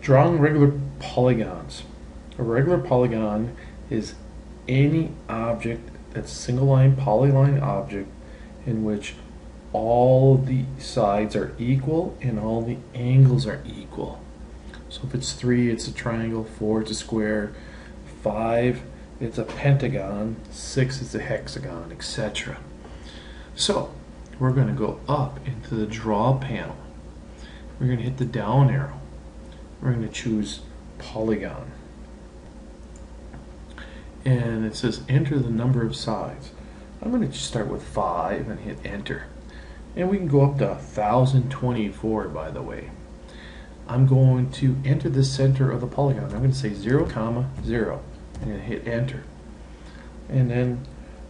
Drawing regular polygons. A regular polygon is any object that's single line polyline object in which all the sides are equal and all the angles are equal. So if it's 3, it's a triangle, 4, it's a square, 5, it's a pentagon, 6, it's a hexagon, etc. So we're going to go up into the draw panel. We're going to hit the down arrow. We're going to choose polygon. And it says enter the number of sides. I'm going to start with 5 and hit enter. And we can go up to 1024 by the way. I'm going to enter the center of the polygon. I'm going to say 0 comma 0 and hit enter. And then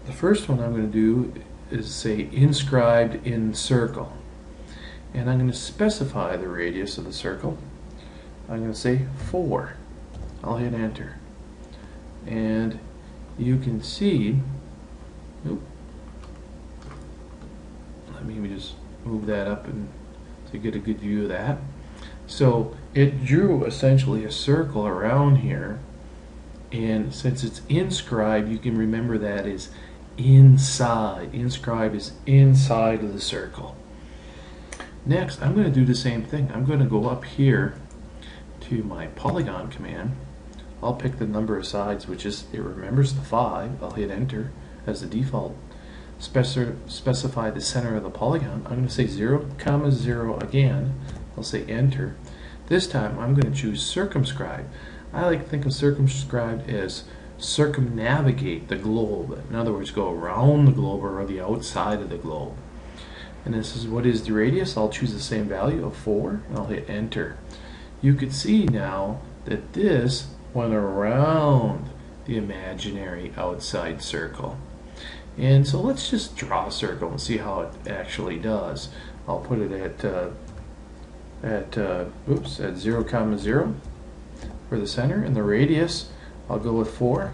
the first one I'm going to do is say inscribed in circle. And I'm going to specify the radius of the circle. I'm going to say 4. I'll hit enter. And you can see, oops, let me just move that up and to get a good view of that. So it drew essentially a circle around here and since it's inscribed you can remember that is inside. Inscribed is inside of the circle. Next I'm going to do the same thing. I'm going to go up here to my polygon command. I'll pick the number of sides which is it remembers the 5. I'll hit enter as the default Speci specify the center of the polygon. I'm going to say 0, comma 0 again. I'll say enter. This time I'm going to choose circumscribe. I like to think of circumscribed as circumnavigate the globe. In other words, go around the globe or the outside of the globe. And this is what is the radius. I'll choose the same value of 4 and I'll hit enter. You can see now that this went around the imaginary outside circle. And so let's just draw a circle and see how it actually does. I'll put it at uh, at uh, oops at 0 comma 0 for the center and the radius I'll go with 4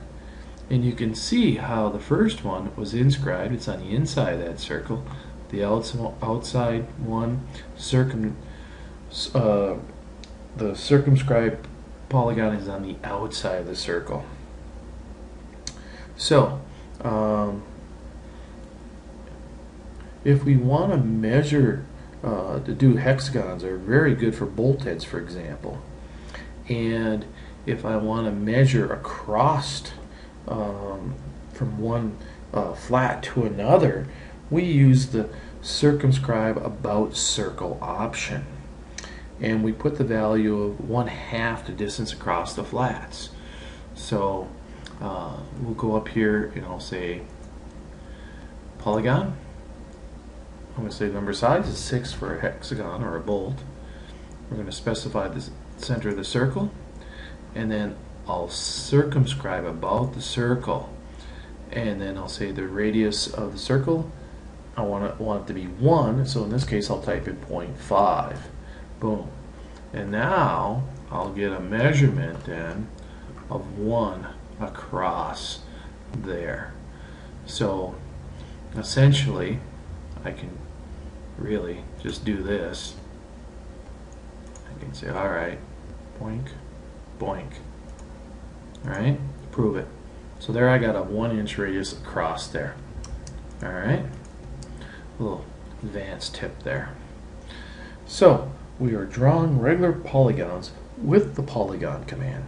and you can see how the first one was inscribed it's on the inside of that circle the outside one circum uh, the circumscribed polygon is on the outside of the circle. So um, if we want to measure uh, to do hexagons are very good for bolt heads for example. And if I want to measure across um, from one uh, flat to another we use the circumscribe about circle option and we put the value of one half the distance across the flats. So uh, we'll go up here and I'll say polygon. I'm going to say number size is 6 for a hexagon or a bolt. We're going to specify the center of the circle and then I'll circumscribe about the circle and then I'll say the radius of the circle. I want it, want it to be 1 so in this case I'll type in 0.5 boom and now I'll get a measurement then of 1 across there so essentially I can really just do this. I can say, all right, boink, boink. All right, prove it. So there I got a one inch radius across there. All right, a little advanced tip there. So we are drawing regular polygons with the polygon command.